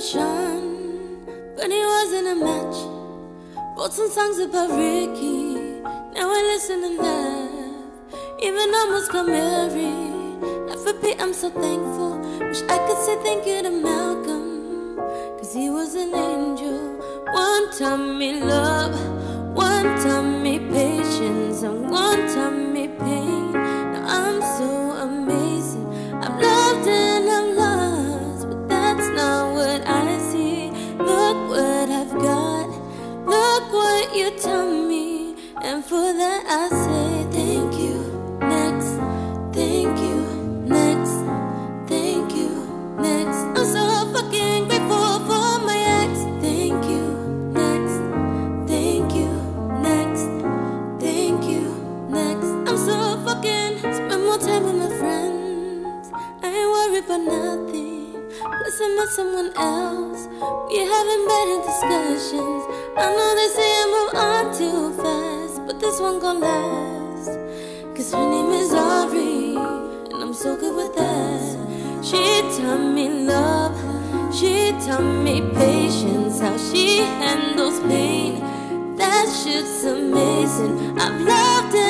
ocean, but it wasn't a match. Wrote some songs about Ricky, now I listen to that. Even almost got married. FFP, I'm so thankful. Wish I could say thank you to Malcolm, cause he was an angel. One time me love, one time me patience, and one time. about someone else. We're having better discussions. I know they say I move on too fast, but this one gon' last. Cause her name is Ari, and I'm so good with that. She taught me love, she taught me patience, how she handles pain. That shit's amazing. I've loved it.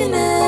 argument